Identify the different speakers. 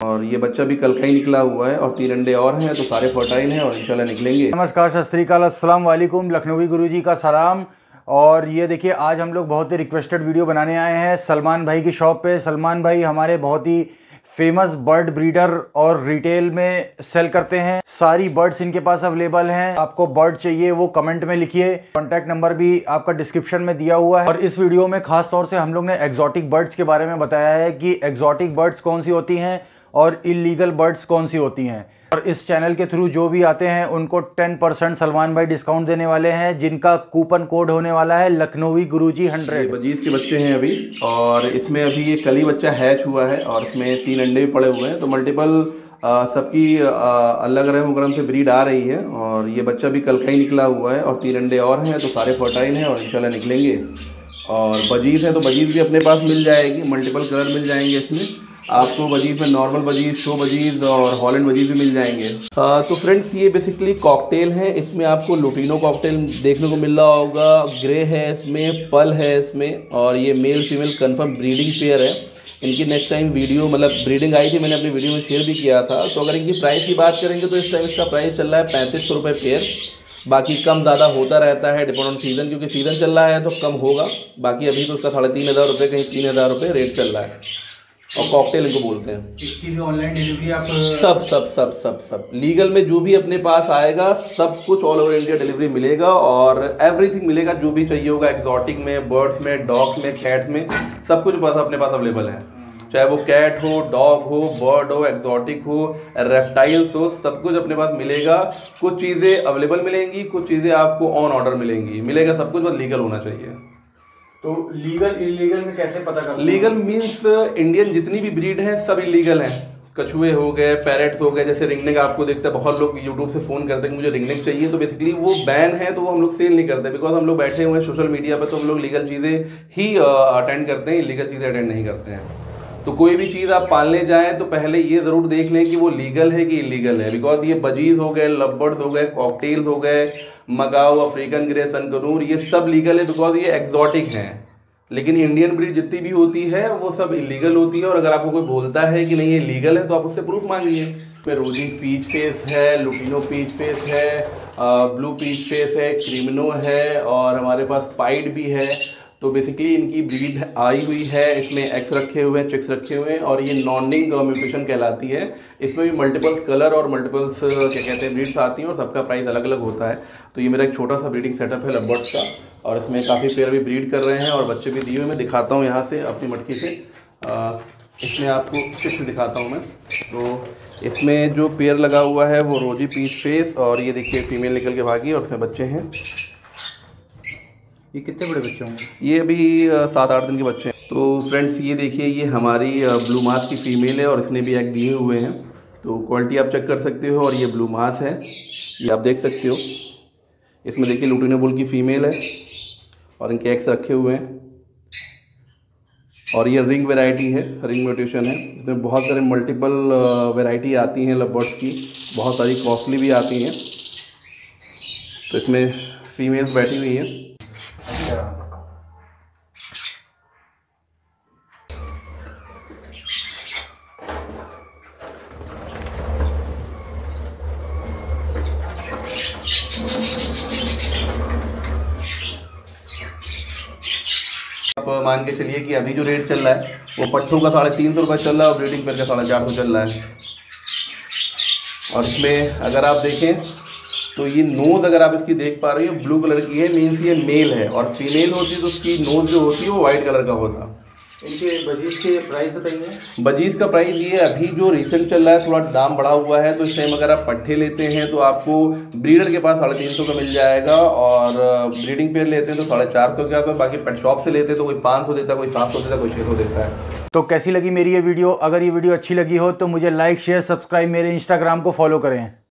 Speaker 1: और ये बच्चा भी कल का ही निकला हुआ है और तीन अंडे और हैं तो सारे फर्टाइल हैं और इंशाल्लाह निकलेंगे।
Speaker 2: नमस्कार, सत अस्सलाम वालेकुम, लखनवी गुरुजी का सलाम। और ये देखिए, आज हम लोग बहुत ही रिक्वेस्टेड वीडियो बनाने आए हैं सलमान भाई की शॉप पे। सलमान भाई हमारे बहुत ही फ़ेमस बर्ड ब्रीडर और रिटेल में सेल करते हैं। सारी बर्ड्स इनके पास अवेलेबल हैं। आपको बर्ड चाहिए, वो कमेंट में लिखिए। कॉन्टैक्ट नंबर भी आपका डिस्क्रिप्शन में दिया हुआ है। और इस वीडियो में खास तौर से हम लोग ने एक्जॉटिक बर्ड्स के बारे में बताया है कि एक्जॉटिक बर्ड्स कौन सी होती हैं और इलीगल बर्ड्स कौन सी होती हैं? और इस चैनल के थ्रू जो भी आते हैं, उनको 10 परसेंट सलमान भाई डिस्काउंट देने वाले हैं, जिनका कूपन कोड होने वाला है लखनवी गुरुजी हंड्रेड
Speaker 1: बजीज के बच्चे हैं अभी, और इसमें अभी ये कली बच्चा हैच हुआ है, और इसमें तीन अंडे भी पड़े हुए हैं तो मल्टीपल सबकी अलग रहम करम से ब्रीड आ रही है, और ये बच्चा भी कल का ही निकला हुआ है, और तीन अंडे और हैं तो सारे फर्टाइल हैं, और इंशाल्लाह निकलेंगे। और बजीज है तो बजीज भी अपने पास मिल जाएगी मल्टीपल कलर मिल जाएँगे इसमें। आपको बजीज में नॉर्मल बजीज शो बजीज और हॉलैंड बजीज भी मिल जाएँगे। आ, तो फ्रेंड्स ये बेसिकली कॉकटेल हैं। इसमें आपको लुटिनो कॉकटेल देखने को मिल रहा होगा। ग्रे है इसमें पल है इसमें और ये male female confirm breeding pair है। इनकी नेक्स्ट टाइम वीडियो मतलब ब्रीडिंग आई थी मैंने अपनी वीडियो में शेयर भी किया था। तो अगर इनकी प्राइस की बात करेंगे तो इस टाइम इसका प्राइस चल रहा है पैंतीस सौ रुपये पेयर बाकी कम ज़्यादा होता रहता है डिपेंड ऑन सीज़न क्योंकि सीज़न चल रहा है तो कम होगा। बाकी अभी तो उसका साढ़े तीन हज़ार रुपये कहीं तीन हज़ार रुपये रेट चल रहा है। और कॉकटेल इनको बोलते हैं।
Speaker 2: इसकी भी ऑनलाइन डिलीवरी आप
Speaker 1: सब सब सब सब सब। लीगल में जो भी अपने पास आएगा सब कुछ ऑल ओवर इंडिया डिलीवरी मिलेगा और एवरीथिंग मिलेगा जो भी चाहिए होगा एक्जॉटिक में बर्ड्स में डॉग्स में कैट्स में सब कुछ पास अपने पास अवेलेबल है। चाहे वो कैट हो डॉग हो बर्ड हो एक्जॉटिक हो रेप्टाइल्स हो सब कुछ अपने पास मिलेगा। कुछ चीज़ें अवेलेबल मिलेंगी कुछ चीज़ें आपको ऑन ऑर्डर मिलेंगी। मिलेगा सब कुछ बस लीगल होना चाहिए।
Speaker 2: तो लीगल इलीगल में कैसे पता कर
Speaker 1: लीगल मीन्स इंडियन जितनी भी ब्रीड है, सब इलीगल हैं। कछुए हो गए पैरेट्स हो गए, जैसे रिंगनेक आपको देखते हैं, बहुत लोग यूट्यूब से फ़ोन करते हैं कि मुझे रिंगनेक चाहिए तो बेसिकली वो बैन है तो वो हम लोग सेल नहीं करते। बिकॉज़ हम लोग बैठे हुए हैं सोशल मीडिया पर तो हम लोग लीगल चीज़ें ही अटेंड करते हैं इलीगल चीज़ें अटेंड नहीं करते हैं। तो कोई भी चीज़ आप पालने जाएँ तो पहले ये ज़रूर देख लें कि वो लीगल है कि इलीगल है। बिकॉज़ ये बजीज हो गए लबर्ड्स हो गए कॉकटेल्स हो गए मगाओ अफ्रीकन ग्रे सनकनूर ये सब लीगल है बिकॉज़ ये एक्जॉटिक हैं। लेकिन इंडियन ब्रीड जितनी भी होती है, वो सब इलीगल होती है, और अगर आपको कोई बोलता है कि नहीं, ये लीगल है तो आप उससे प्रूफ मांगिए। लीजिए रोजी पीच फेस है लुपिनो पीच फेस है ब्लू पीच फेस है क्रिमिनो है, और हमारे पास पाइड भी है। तो बेसिकली इनकी ब्रीड आई हुई है इसमें एक्स रखे हुए हैं चिक्स रखे हुए हैं और ये नॉनिंग म्यूटेशन कहलाती है। इसमें भी मल्टीपल कलर और मल्टीपल्स क्या कहते हैं ब्रीड्स आती हैं और सबका प्राइस अलग अलग होता है। तो ये मेरा एक छोटा सा ब्रीडिंग सेटअप है लबर्ड्स का और इसमें काफ़ी पेयर भी ब्रीड कर रहे हैं और बच्चे भी दिए हुए मैं दिखाता हूँ यहाँ से अपनी मटकी से। आ, इसमें आपको चिक्स दिखाता हूँ मैं। तो इसमें जो पेयर लगा हुआ है वो रोजी पीस फेस और ये देखिए फीमेल निकल के भागी और उसमें बच्चे हैं।
Speaker 2: ये कितने बड़े बच्चे होंगे?
Speaker 1: ये अभी सात आठ दिन के बच्चे हैं। तो फ्रेंड्स ये देखिए, ये हमारी ब्लू मास की फ़ीमेल है और इसने भी एग दिए हुए हैं। तो क्वालिटी आप चेक कर सकते हो और ये ब्लू मास है। ये आप देख सकते हो। इसमें देखिए लुटिनेबुल की फ़ीमेल है और इनके एग्स रखे हुए हैं। और ये रिंग वैरायटी है रिंग म्यूटेशन है। इसमें बहुत सारे मल्टीपल वैरायटी आती हैं लबर्ड्स की। बहुत सारी कॉस्टली भी आती हैं। तो इसमें फीमेल्स बैठी हुई हैं। आप मान के चलिए कि अभी जो रेट चल रहा है, वो पट्टों का साढ़े तीन सौ रुपये चल रहा है और ब्रीडिंग पेयर का साढ़े चार सौ चल रहा है। और इसमें अगर आप देखें तो ये नोज़ अगर आप इसकी देख पा रहे हो ब्लू कलर की है मीन्स ये मेल है। और फीमेल होती है तो उसकी नोज़ जो होती है वो वाइट कलर का होता।
Speaker 2: इनके बजीज के प्राइस बताइए।
Speaker 1: बजीज का प्राइस ये अभी जो रिसेंट चल रहा है थोड़ा दाम बढ़ा हुआ है तो इस टाइम अगर आप पट्टे लेते हैं तो आपको ब्रीडर के पास साढ़े तीन सौ का मिल जाएगा और ब्रीडिंग पेयर लेते हैं तो साढ़े चार सौ का बाकी पेट शॉप से लेते हैं तो कोई पाँच सौ देता है कोई सात सौ देता है कोई छः सौ देता है।
Speaker 2: तो कैसी लगी मेरी ये वीडियो अगर ये वीडियो अच्छी लगी हो तो मुझे लाइक शेयर सब्सक्राइब मेरे इंस्टाग्राम को फॉलो करें।